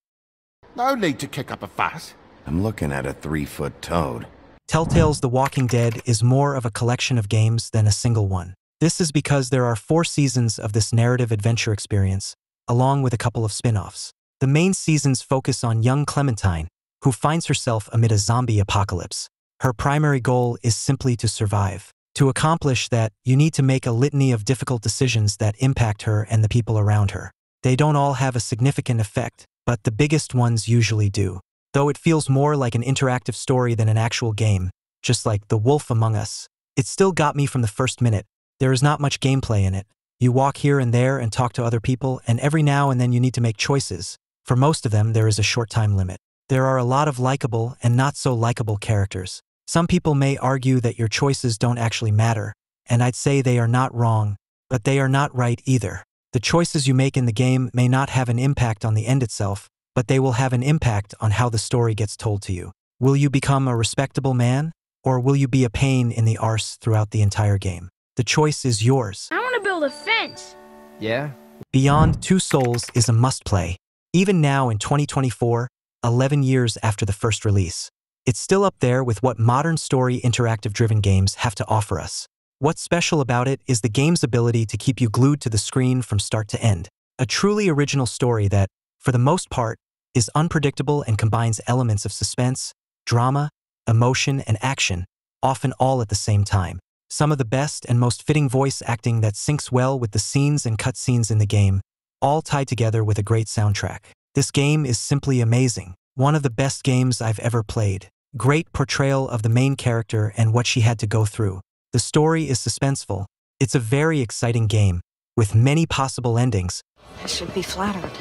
No need to kick up a fuss. I'm looking at a three-foot toad. Telltale's The Walking Dead is more of a collection of games than a single one. This is because there are four seasons of this narrative adventure experience, along with a couple of spin-offs. The main seasons focus on young Clementine, who finds herself amid a zombie apocalypse. Her primary goal is simply to survive. To accomplish that, you need to make a litany of difficult decisions that impact her and the people around her. They don't all have a significant effect, but the biggest ones usually do. Though it feels more like an interactive story than an actual game, just like The Wolf Among Us, it still got me from the first minute. There is not much gameplay in it. You walk here and there and talk to other people, and every now and then you need to make choices. For most of them, there is a short time limit. There are a lot of likable and not so likable characters. Some people may argue that your choices don't actually matter, and I'd say they are not wrong, but they are not right either. The choices you make in the game may not have an impact on the end itself, but they will have an impact on how the story gets told to you. Will you become a respectable man, or will you be a pain in the arse throughout the entire game? The choice is yours. I want to build a fence. yeah. Beyond Two Souls is a must-play. Even now in 2024, 11 years after the first release, it's still up there with what modern story interactive-driven games have to offer us. What's special about it is the game's ability to keep you glued to the screen from start to end. A truly original story that, for the most part, is unpredictable and combines elements of suspense, drama, emotion, and action, often all at the same time. Some of the best and most fitting voice acting that syncs well with the scenes and cutscenes in the game, all tied together with a great soundtrack. This game is simply amazing. One of the best games I've ever played. Great portrayal of the main character and what she had to go through. The story is suspenseful. It's a very exciting game, with many possible endings, I should be flattered.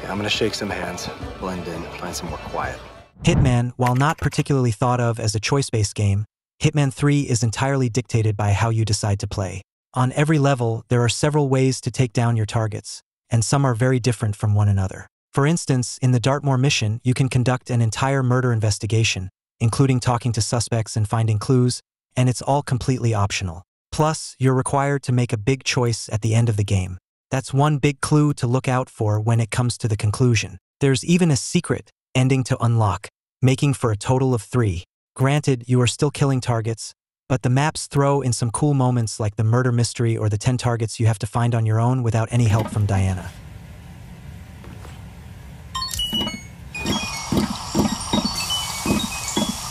Yeah, I'm gonna shake some hands, blend in, find some more quiet. Hitman, while not particularly thought of as a choice-based game, Hitman 3 is entirely dictated by how you decide to play. On every level, there are several ways to take down your targets, and some are very different from one another. For instance, in the Dartmoor mission, you can conduct an entire murder investigation, including talking to suspects and finding clues, and it's all completely optional. Plus, you're required to make a big choice at the end of the game. That's one big clue to look out for when it comes to the conclusion. There's even a secret ending to unlock, making for a total of three. Granted, you are still killing targets, but the maps throw in some cool moments like the murder mystery or the 10 targets you have to find on your own without any help from Diana.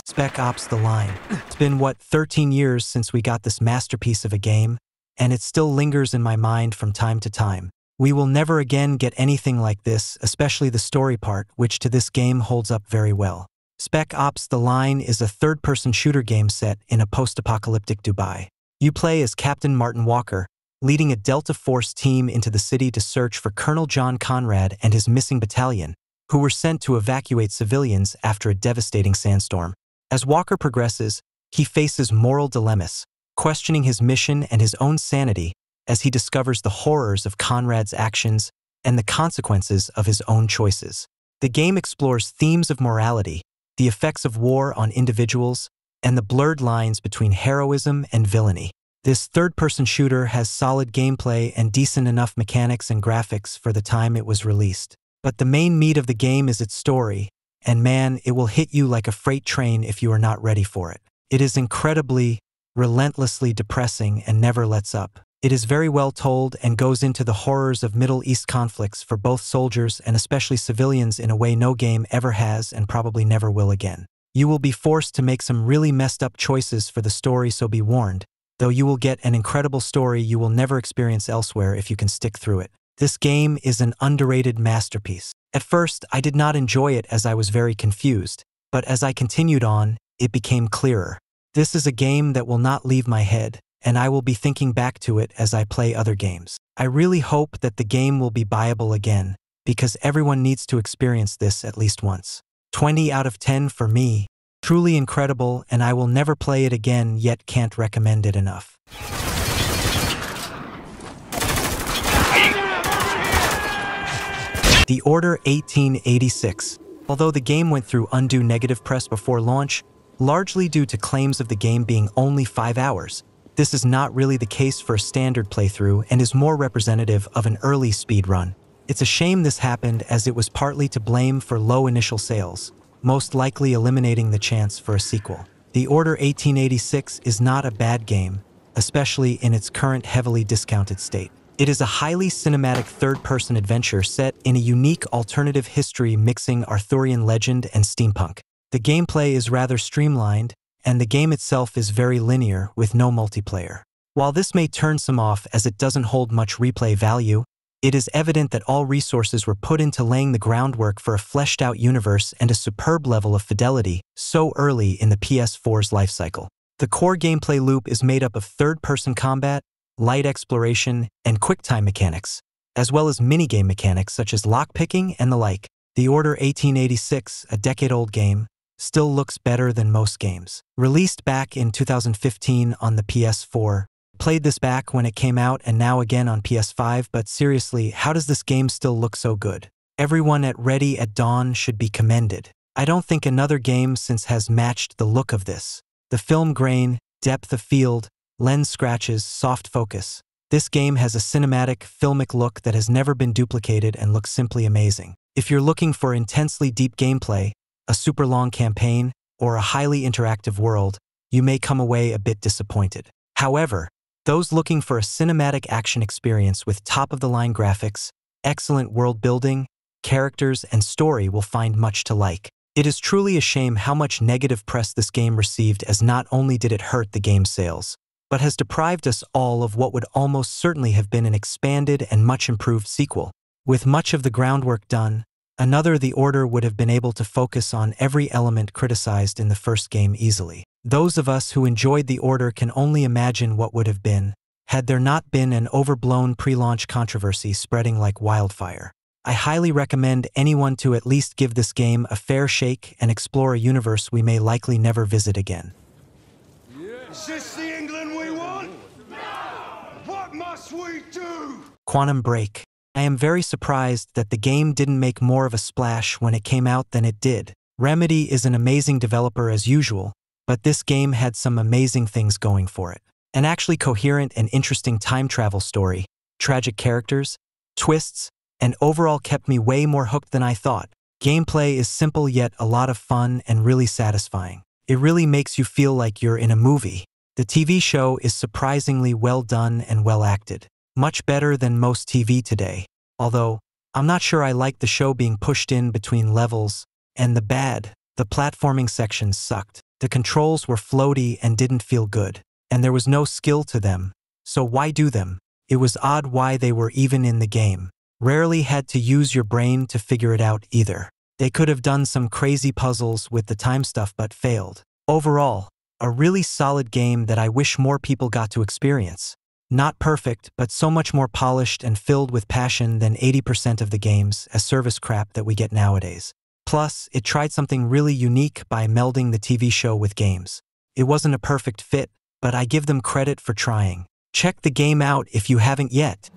Spec Ops The Line. It's been, what, 13 years since we got this masterpiece of a game, and it still lingers in my mind from time to time. We will never again get anything like this, especially the story part, which to this game holds up very well. Spec Ops The Line is a third person shooter game set in a post apocalyptic Dubai. You play as Captain Martin Walker, leading a Delta Force team into the city to search for Colonel John Conrad and his missing battalion, who were sent to evacuate civilians after a devastating sandstorm. As Walker progresses, he faces moral dilemmas, questioning his mission and his own sanity as he discovers the horrors of Conrad's actions and the consequences of his own choices. The game explores themes of morality, the effects of war on individuals, and the blurred lines between heroism and villainy. This third-person shooter has solid gameplay and decent enough mechanics and graphics for the time it was released. But the main meat of the game is its story, and man, it will hit you like a freight train if you are not ready for it. It is incredibly, relentlessly depressing and never lets up. It is very well told and goes into the horrors of Middle East conflicts for both soldiers and especially civilians in a way no game ever has and probably never will again. You will be forced to make some really messed up choices for the story, so be warned, though you will get an incredible story you will never experience elsewhere if you can stick through it. This game is an underrated masterpiece. At first, I did not enjoy it as I was very confused, but as I continued on, it became clearer. This is a game that will not leave my head, and I will be thinking back to it as I play other games. I really hope that the game will be buyable again, because everyone needs to experience this at least once. 20 out of 10 for me. Truly incredible, and I will never play it again, yet can't recommend it enough. The Order 1886. Although the game went through undue negative press before launch, largely due to claims of the game being only 5 hours, this is not really the case for a standard playthrough and is more representative of an early speedrun. It's a shame this happened as it was partly to blame for low initial sales, most likely eliminating the chance for a sequel. The Order 1886 is not a bad game, especially in its current heavily discounted state. It is a highly cinematic third-person adventure set in a unique alternative history mixing Arthurian legend and steampunk. The gameplay is rather streamlined, and the game itself is very linear with no multiplayer. While this may turn some off as it doesn't hold much replay value, it is evident that all resources were put into laying the groundwork for a fleshed out universe and a superb level of fidelity so early in the PS4's lifecycle. The core gameplay loop is made up of third person combat, light exploration, and quick-time mechanics, as well as minigame mechanics such as lockpicking and the like. The Order 1886, a decade-old game, still looks better than most games. Released back in 2015 on the PS4, played this back when it came out and now again on PS5, but seriously, how does this game still look so good? Everyone at Ready at Dawn should be commended. I don't think another game since has matched the look of this. The film grain, depth of field, lens scratches, soft focus. This game has a cinematic, filmic look that has never been duplicated and looks simply amazing. If you're looking for intensely deep gameplay, a super long campaign, or a highly interactive world, you may come away a bit disappointed. However, those looking for a cinematic action experience with top-of-the-line graphics, excellent world building, characters, and story will find much to like. It is truly a shame how much negative press this game received as not only did it hurt the game's sales, but has deprived us all of what would almost certainly have been an expanded and much improved sequel. With much of the groundwork done, another The Order would have been able to focus on every element criticized in the first game easily. Those of us who enjoyed The Order can only imagine what would have been, had there not been an overblown pre-launch controversy spreading like wildfire. I highly recommend anyone to at least give this game a fair shake and explore a universe we may likely never visit again. Is this the England we want? What must we do? Quantum Break. I am very surprised that the game didn't make more of a splash when it came out than it did. Remedy is an amazing developer as usual, but this game had some amazing things going for it. An actually coherent and interesting time travel story, tragic characters, twists, and overall kept me way more hooked than I thought. Gameplay is simple yet a lot of fun and really satisfying. It really makes you feel like you're in a movie. The TV show is surprisingly well done and well acted. Much better than most TV today. Although, I'm not sure I like the show being pushed in between levels. And the bad, the platforming sections sucked. The controls were floaty and didn't feel good. And there was no skill to them. So why do them? It was odd why they were even in the game. Rarely had to use your brain to figure it out either. They could have done some crazy puzzles with the time stuff but failed. Overall, a really solid game that I wish more people got to experience. Not perfect, but so much more polished and filled with passion than 80% of the games as service crap that we get nowadays. Plus, it tried something really unique by melding the TV show with games. It wasn't a perfect fit, but I give them credit for trying. Check the game out if you haven't yet.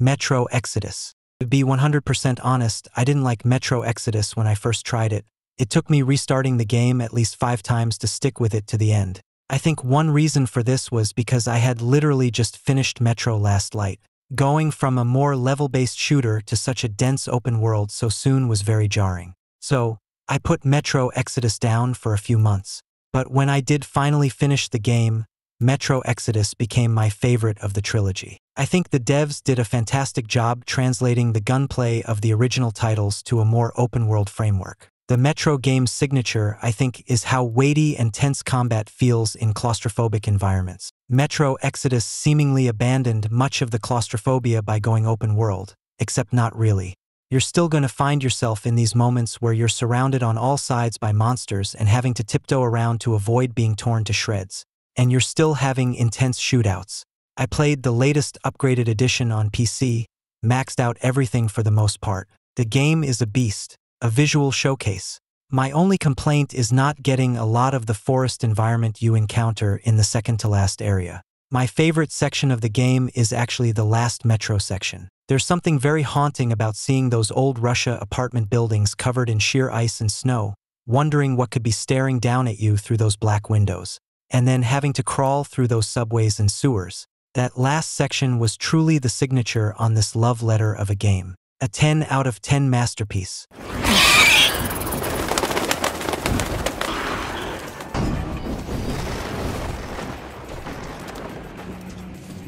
Metro Exodus. To be 100% honest, I didn't like Metro Exodus when I first tried it. It took me restarting the game at least five times to stick with it to the end. I think one reason for this was because I had literally just finished Metro Last Light. Going from a more level-based shooter to such a dense open world so soon was very jarring. So, I put Metro Exodus down for a few months. But when I did finally finish the game, Metro Exodus became my favorite of the trilogy. I think the devs did a fantastic job translating the gunplay of the original titles to a more open-world framework. The Metro game's signature, I think, is how weighty and tense combat feels in claustrophobic environments. Metro Exodus seemingly abandoned much of the claustrophobia by going open world, except not really. You're still going to find yourself in these moments where you're surrounded on all sides by monsters and having to tiptoe around to avoid being torn to shreds and you're still having intense shootouts. I played the latest upgraded edition on PC, maxed out everything for the most part. The game is a beast, a visual showcase. My only complaint is not getting a lot of the forest environment you encounter in the second to last area. My favorite section of the game is actually the last metro section. There's something very haunting about seeing those old Russia apartment buildings covered in sheer ice and snow, wondering what could be staring down at you through those black windows and then having to crawl through those subways and sewers. That last section was truly the signature on this love letter of a game. A 10 out of 10 masterpiece.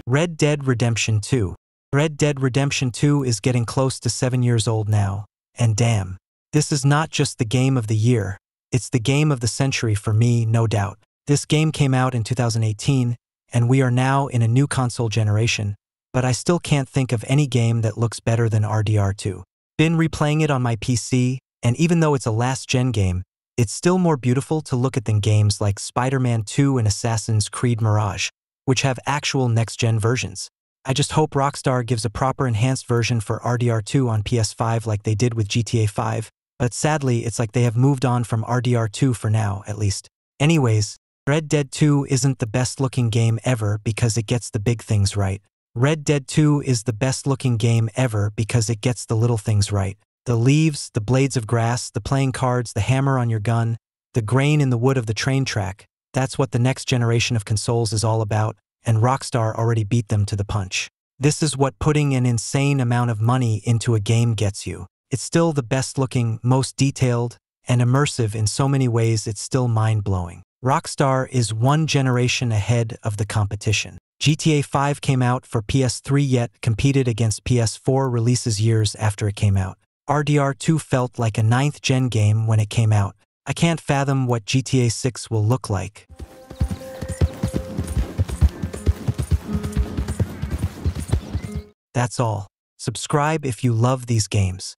Red Dead Redemption 2. Red Dead Redemption 2 is getting close to 7 years old now, and damn, this is not just the game of the year, it's the game of the century for me, no doubt. This game came out in 2018, and we are now in a new console generation, but I still can't think of any game that looks better than RDR2. Been replaying it on my PC, and even though it's a last-gen game, it's still more beautiful to look at than games like Spider-Man 2 and Assassin's Creed Mirage, which have actual next-gen versions. I just hope Rockstar gives a proper enhanced version for RDR2 on PS5 like they did with GTA 5, but sadly, it's like they have moved on from RDR2 for now, at least. Anyways, Red Dead 2 isn't the best looking game ever because it gets the big things right. Red Dead 2 is the best looking game ever because it gets the little things right. The leaves, the blades of grass, the playing cards, the hammer on your gun, the grain in the wood of the train track. That's what the next generation of consoles is all about, and Rockstar already beat them to the punch. This is what putting an insane amount of money into a game gets you. It's still the best looking, most detailed, and immersive in so many ways it's still mind blowing. Rockstar is one generation ahead of the competition. GTA 5 came out for PS3 yet competed against PS4 releases years after it came out. RDR2 felt like a ninth gen game when it came out. I can't fathom what GTA 6 will look like. That's all. Subscribe if you love these games.